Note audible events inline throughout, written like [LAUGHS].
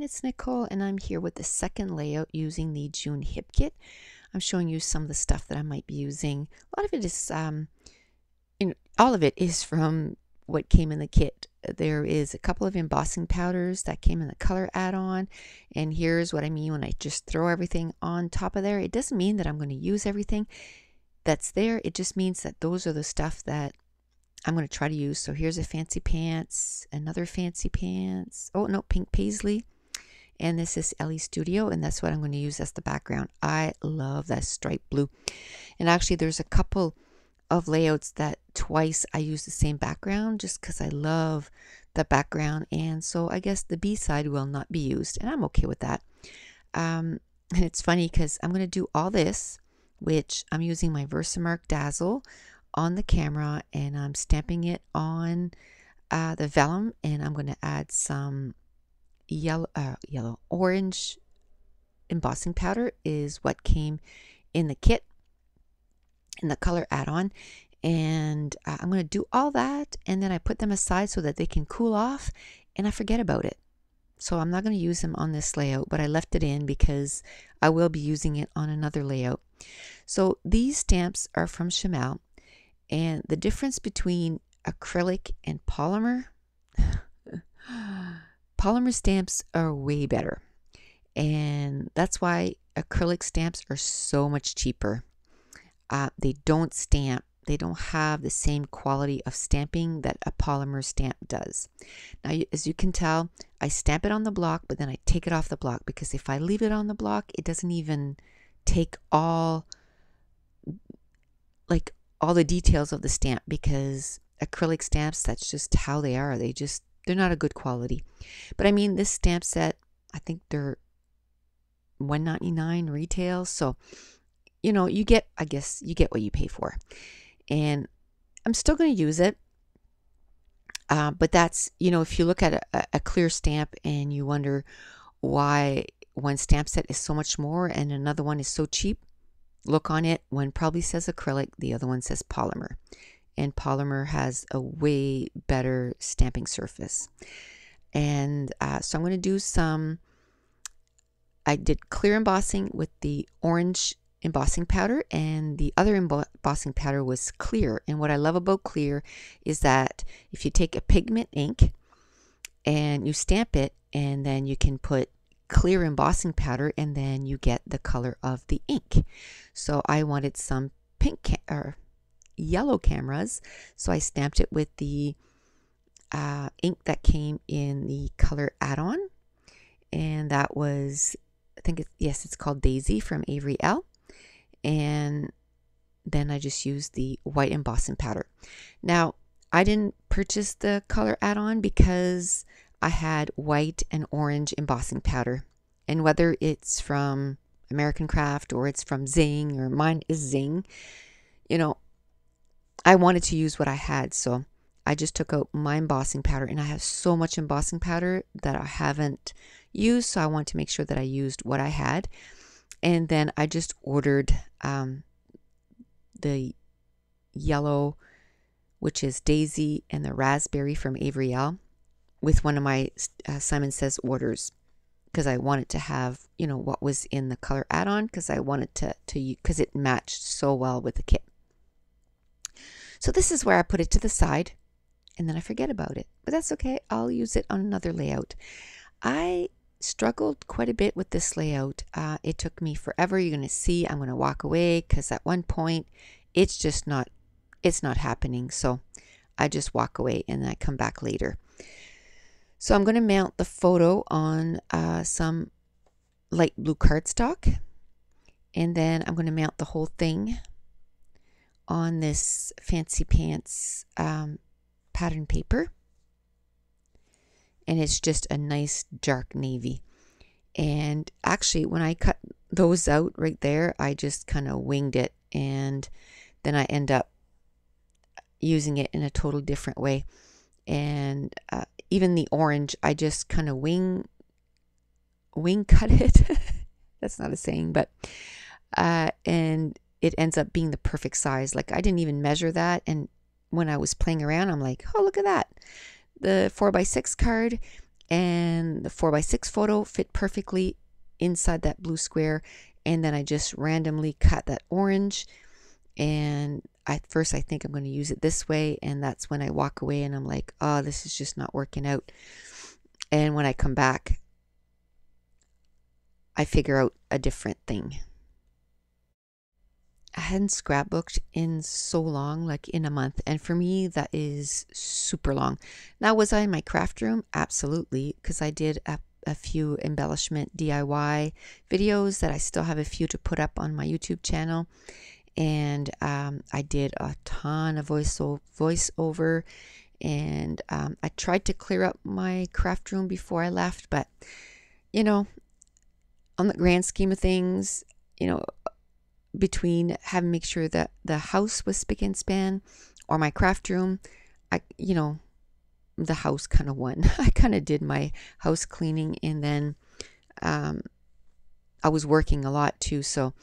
everyone, it's Nicole and I'm here with the second layout using the June Hip Kit. I'm showing you some of the stuff that I might be using. A lot of it is, um, in, all of it is from what came in the kit. There is a couple of embossing powders that came in the color add-on and here's what I mean when I just throw everything on top of there. It doesn't mean that I'm going to use everything that's there. It just means that those are the stuff that I'm going to try to use. So here's a fancy pants, another fancy pants. Oh, no, pink paisley. And this is Elle's Studio, and that's what I'm going to use as the background. I love that striped blue. And actually, there's a couple of layouts that twice I use the same background just because I love the background. And so I guess the B side will not be used, and I'm okay with that. Um, [LAUGHS] and it's funny because I'm going to do all this, which I'm using my Versamark Dazzle on the camera and I'm stamping it on uh, the vellum and I'm going to add some yellow, uh, yellow, orange embossing powder is what came in the kit in the color add-on and uh, I'm going to do all that and then I put them aside so that they can cool off and I forget about it. So I'm not going to use them on this layout, but I left it in because I will be using it on another layout. So these stamps are from Shimelle and the difference between acrylic and polymer, [SIGHS] [SIGHS] polymer stamps are way better. And that's why acrylic stamps are so much cheaper. Uh, they don't stamp, they don't have the same quality of stamping that a polymer stamp does. Now, as you can tell, I stamp it on the block, but then I take it off the block because if I leave it on the block, it doesn't even take all like all the details of the stamp because acrylic stamps, that's just how they are. They just, they're not a good quality. But I mean, this stamp set, I think they're 199 retail. So, you know, you get, I guess, you get what you pay for. And I'm still going to use it. Uh, but that's, you know, if you look at a, a clear stamp and you wonder why one stamp set is so much more and another one is so cheap, look on it. One probably says acrylic, the other one says polymer. And polymer has a way better stamping surface. And uh, so I'm going to do some, I did clear embossing with the orange embossing powder and the other embossing powder was clear. And what I love about clear is that if you take a pigment ink and you stamp it and then you can put clear embossing powder and then you get the color of the ink. So I wanted some pink or yellow cameras. So I stamped it with the uh, ink that came in the color add-on. And that was, I think, yes, it's called Daisy from Avery Elle. And then I just used the white embossing powder. Now, I didn't purchase the color add-on because I had white and orange embossing powder. And whether it's from American Craft or it's from Zing or mine is Zing, you know, I wanted to use what I had. So I just took out my embossing powder and I have so much embossing powder that I haven't used. So I want to make sure that I used what I had. And then I just ordered um, the yellow, which is Daisy, and the raspberry from Avery Elle with one of my uh, Simon Says orders because I wanted to have, you know, what was in the color add-on because I wanted to, to because it matched so well with the kit. So this is where I put it to the side and then I forget about it. But that's okay. I'll use it on another layout. I struggled quite a bit with this layout. Uh, it took me forever. You're going to see I'm going to walk away because at one point it's just not, it's not happening. So I just walk away and I come back later. So I'm going to mount the photo on uh, some light blue cardstock. And then I'm going to mount the whole thing on this Fancy Pants um, pattern paper. And it's just a nice dark navy. And actually, when I cut those out right there, I just kind of winged it. And then I end up using it in a total different way. And uh, even the orange, I just kind of wing wing cut it. [LAUGHS] That's not a saying, but uh, and it ends up being the perfect size. Like I didn't even measure that, and when I was playing around, I'm like, oh look at that, the four by six card. and the 4x6 photo fit perfectly inside that blue square. And then I just randomly cut that orange. And at first I think I'm going to use it this way. And that's when I walk away and I'm like oh this is just not working out. And when I come back I figure out a different thing I hadn't scrapbooked in so long, like in a month. And for me, that is super long. Now, was I in my craft room? Absolutely, because I did a, a, few embellishment DIY videos that I still have a few to put up on my YouTube channel. And um, I did a ton of voice voiceover. And um, I tried to clear up my craft room before I left, but you know, on the grand scheme of things, you know, between having make sure that the house was spick and span or my craft room. I, you know, the house kind of won. [LAUGHS] I kind of did my house cleaning and then um, I was working a lot too. So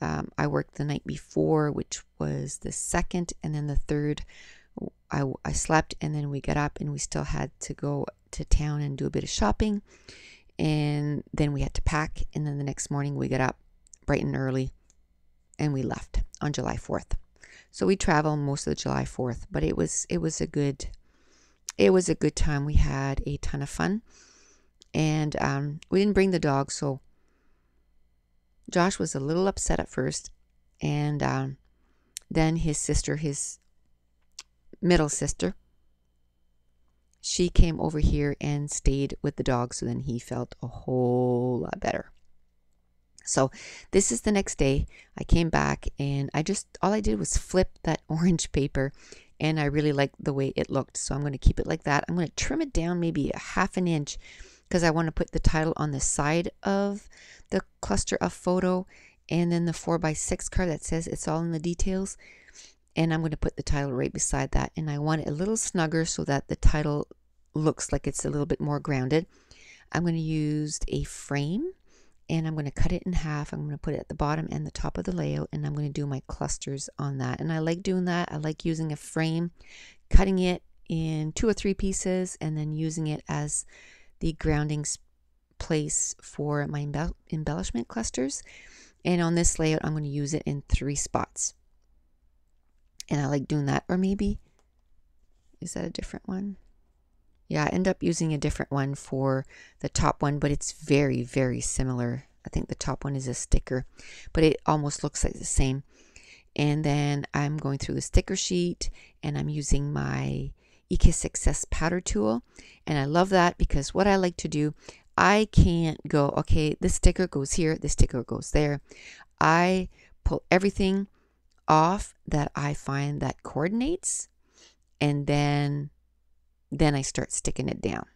um, I worked the night before, which was the second, and then the third. I, I slept and then we got up and we still had to go to town and do a bit of shopping. And then we had to pack. And then the next morning we got up bright and early and we left on July 4th. So we traveled most of the July 4th, but it was it was a good it was a good time. We had a ton of fun, and um, we didn't bring the dog, so Josh was a little upset at first, and um, then his sister, his middle sister, she came over here and stayed with the dog. So then he felt a whole lot better. So this is the next day. I came back and I just, all I did was flip that [LAUGHS] orange paper and I really liked the way it looked. So I'm going to keep it like that. I'm going to trim it down maybe a half an inch because I want to put the title on the side of the cluster of photo and then the 4x6 card that says it's all in the details. And I'm going to put the title right beside that. And I want it a little snugger so that the title looks like it's a little bit more grounded. I'm going to use a frame and I'm going to cut it in half. I'm going to put it at the bottom and the top of the layout and I'm going to do my clusters on that. And I like doing that. I like using a frame, cutting it in two or three pieces and then using it as the grounding place for my embellishment clusters. And on this layout, I'm going to use it in three spots. And I like doing that. Or maybe, is that a different one? Yeah, I end up using a different one for the top one, but it's very, very similar. I think the top one is a sticker, but it almost looks like the same. And then I'm going through the sticker sheet and I'm using my EK Success powder tool. And I love that because what I like to do, I can't go, okay, this sticker goes here, this sticker goes there. I pull everything off that I find that coordinates and then then I start sticking it down.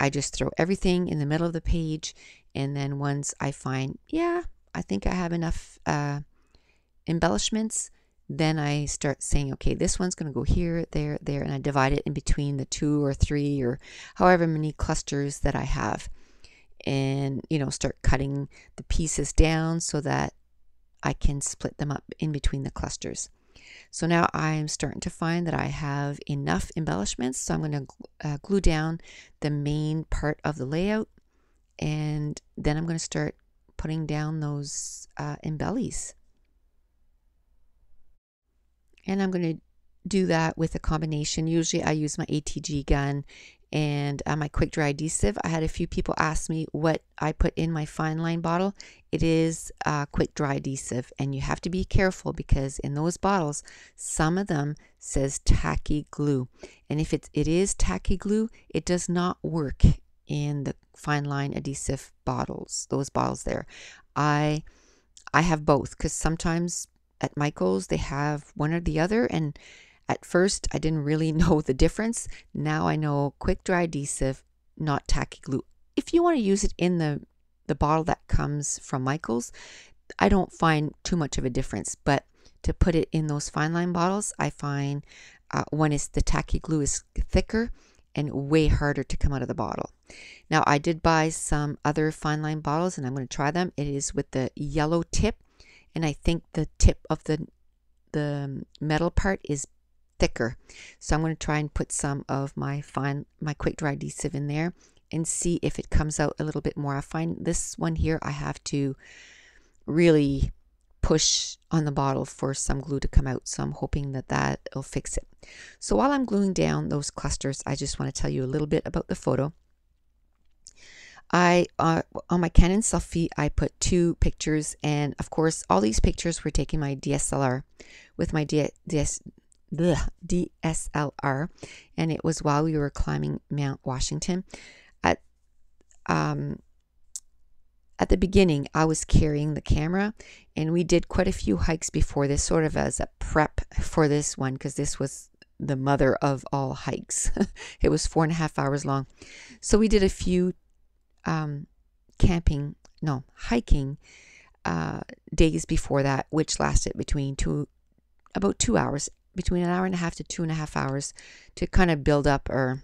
I just throw everything in the middle of the page, and then once I find, yeah, I think I have enough uh, embellishments, then I start saying, okay, this one's going to go here, there, there, and I divide it in between the two or three or however many clusters that I have. And, you know, start cutting the pieces down so that I can split them up in between the clusters. So now I'm starting to find that I have enough embellishments. So I'm going to uh, glue down the main part of the layout and then I'm going to start putting down those uh, embellies. And I'm going to do that with a combination. Usually I use my ATG gun and uh, my quick dry adhesive. I had a few people ask me what I put in my fine line bottle. It is uh, quick dry adhesive, and you have to be careful because in those bottles, some of them says tacky glue, and if it, it is tacky glue, it does not work in the fine line adhesive bottles. Those bottles there, I I have both because sometimes at Michaels they have one or the other, and at first, I didn't really [LAUGHS] know the difference. Now I know quick dry adhesive, not tacky glue. If you want to use it in the, the bottle that comes from Michaels, I don't find too much of a difference. But to put it in those fine line bottles, I find uh, one is the tacky glue is thicker and way harder to come out of the bottle. Now, I did buy some other fine line bottles and I'm going to try them. It is with the yellow tip, and I think the tip of the the metal part is thicker. So I'm going to try and put some of my fine, my quick dry adhesive in there and see if it comes out a little bit more. I find this one here, I have to really push on the bottle for some glue to come out. So I'm hoping that that will fix it. So while I'm gluing down those clusters, I just want to tell you a little bit about the photo. I uh, on my Canon Selphy I put two pictures and of course all these pictures were taken my DSLR with my D- DS, the DSLR and it was while we were climbing Mount Washington. At um at the beginning I was carrying the camera and we did quite a few hikes before this sort of as a prep for this one because this was the mother of all hikes. [LAUGHS] It was four and a half hours long. So we did a few um, camping, no, hiking uh, days before that, which lasted between two, about two hours, between an hour and a half to two and a half hours to kind of build up our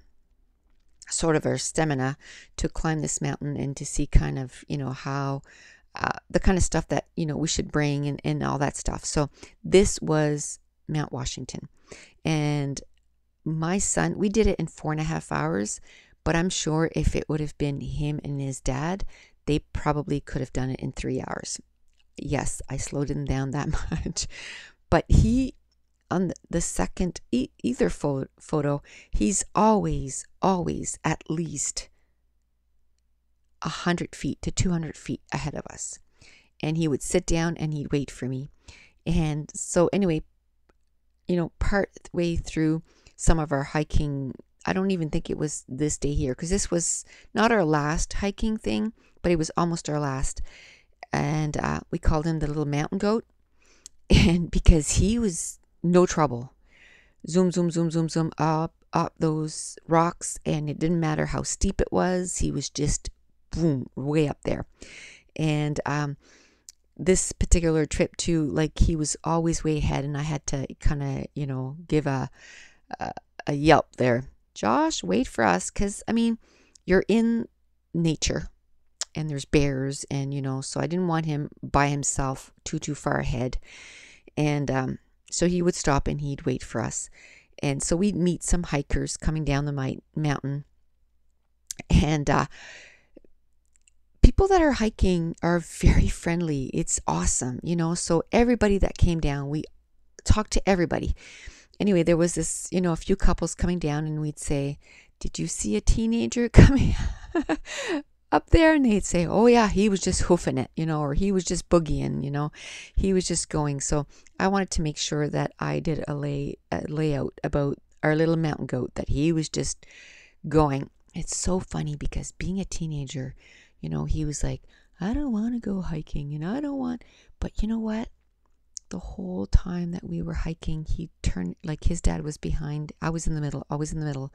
sort of our stamina to climb this mountain and to see kind of, you know, how uh, the kind of stuff that, you know, we should bring and, and all that stuff. So this was Mount Washington. And my son, we did it in four and a half hours, but I'm sure if it would have been him and his dad, they probably could have done it in three hours. Yes, I slowed him down that [LAUGHS] much. But he, on the second, either photo, he's always, always at least 100 feet to 200 feet ahead of us. And he would sit down and he'd wait for me. And so, anyway, you know, part way through some of our hiking I don't even think it was this day here because this was not our last hiking thing, but it was almost our last. And uh, we called him the little mountain goat. [LAUGHS] And because he was no trouble, zoom, zoom, zoom, zoom, zoom up, up those rocks. And it didn't matter how steep it was, he was just boom, way up there. And um, this particular trip, too, like he was always way ahead. And I had to kind of, you know, give a, a, a yelp there Josh, wait for us. Because, I mean, you're in nature and there's bears, and, you know, so I didn't want him by himself too, too far ahead. And um, so he would stop and he'd wait for us. And so we'd meet some hikers coming down the mountain. And, uh, people that are hiking are very [LAUGHS] friendly. It's awesome, you know. So everybody that came down, we talked to everybody anyway, there was this, you know, a few couples coming down, and we'd say, Did you see a teenager [LAUGHS] coming up there? And they'd say, Oh, yeah, he was just hoofing it, you know, or he was just boogieing, you know, he was just going. So I wanted to make sure that I did a, lay, a layout about our little mountain goat, that he was just going. It's so funny because being a teenager, you know, he was like, I don't want to go hiking and I don't want, but you know what? the whole time that we were hiking, he turned like his dad was behind. I was in the middle, always in the middle.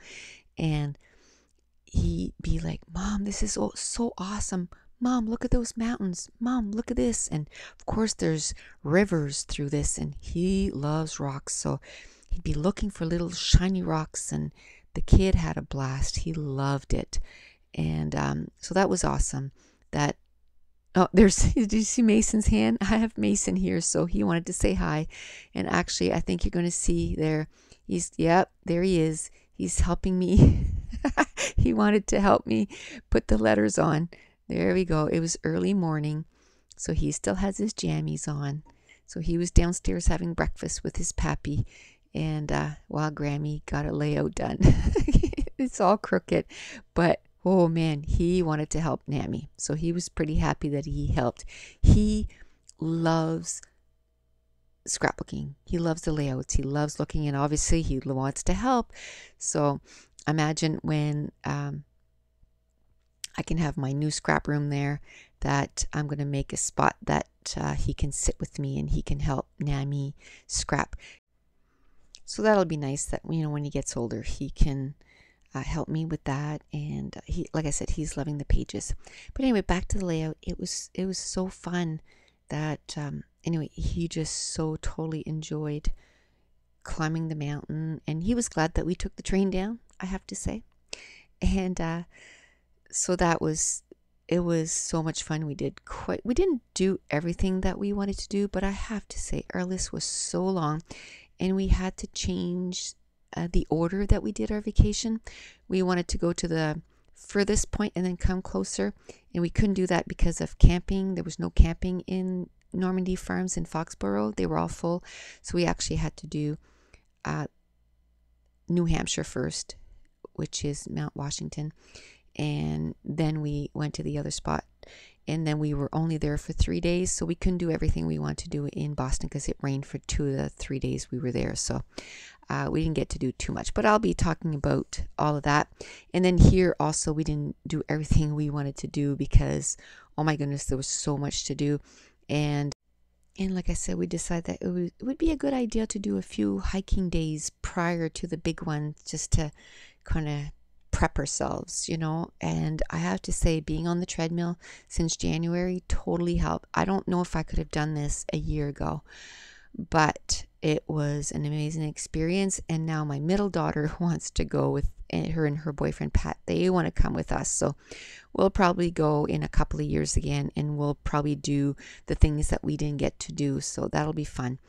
And he'd be like, Mom, this is so awesome. Mom, look at those mountains. Mom, look at this. And of course, there's rivers through this, and he loves rocks. So he'd be looking for little shiny rocks, and the kid had a blast. He loved it. And um, so that was awesome. That Oh, there's, [LAUGHS] did you see Mason's hand? I have Mason here, so he wanted to say hi. And actually, I think you're going to see there. He's, yep, there he is. He's helping me. [LAUGHS] [LAUGHS] he wanted to help me put the letters on. There we go. It was early morning, so he still has his jammies on. So he was downstairs having breakfast with his pappy, and uh, while Grammy got a layout done. [LAUGHS] it's all crooked, but oh man, he wanted to help Nami. So he was pretty happy that he helped. He loves scrapbooking. He loves the layouts. He loves looking and obviously he wants to help. So imagine when um, I can have my new scrap room there that I'm going to make a spot that uh, he can sit with me and he can help Nami scrap. So that'll be nice that, you know, when he gets older, he can uh, helped me with that. And he like i said he's loving the pages. But anyway back to the layout. It was it was so fun that um, anyway he just so totally enjoyed climbing the mountain. And he was glad that we took the train down i have to say and uh, so that was it was so much fun we did quite we didn't do everything that we wanted to do but i have to say our list was so long and we had to change uh, the order that we did our vacation. We wanted to go to the furthest point and then come closer, and we couldn't do that because of camping. There was no camping in Normandy Farms in Foxborough, they were all full. So we actually had to do uh, New Hampshire first, which is Mount Washington. And then we went to the other spot. And then we were only there for three days. So we couldn't do everything we wanted to do in Boston because it rained for two of the three days we were there. So uh, we didn't get to do too much. But I'll be talking about all of that. And then here also, we didn't do everything we wanted to do because, oh my goodness, there was so much to do and and like I said, we decided that it would, it would be a good idea to do a few hiking days prior to the big one just to kind of prep ourselves, you know. And I have to say, being on the treadmill since January totally helped. I don't know if I could have done this a year ago, but it was an amazing experience. And now my middle daughter [LAUGHS] wants to go with eh, her and her boyfriend Pat. They want to come with us. So we'll probably go in a couple of years again and we'll probably do the things that we didn't get to do. So that'll be fun.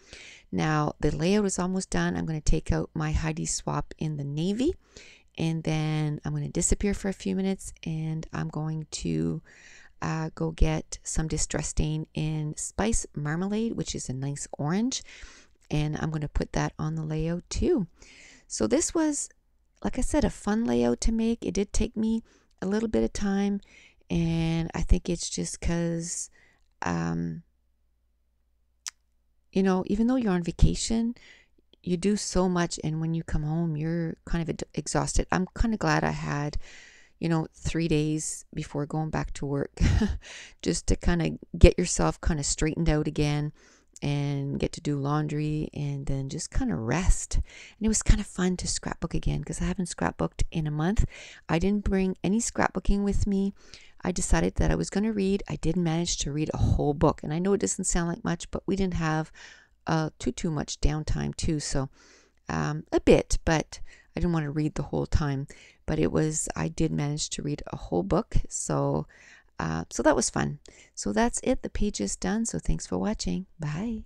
Now, the layout is almost done. I'm going to take out my Heidi Swapp in the navy and then I'm going to disappear for a few minutes and I'm going to uh, go get some distress stain in spice marmalade, which is a nice orange. And I'm going to put that on the layout too. So this was, like I said, a fun layout to make. It did take me a little bit of time. And I think it's just because, um, you know, even though you're on vacation, you do so much. And when you come home, you're kind of exhausted. I'm kind of glad I had you know, three days before going back to work, [LAUGHS] just to kind of get yourself kind of straightened out again and get to do laundry and then just kind of rest. And it was kind of fun to scrapbook again because I haven't scrapbooked in a month. I didn't bring any scrapbooking with me. I decided that I was going to read. I did manage to read a whole book. And I know it doesn't sound like much, but we didn't have uh, too, too much downtime too. So um, a bit, but I didn't want to read the whole time but it was I did manage to read a whole book, so uh, so that was fun. So that's it. The page is done. So thanks for watching. Bye.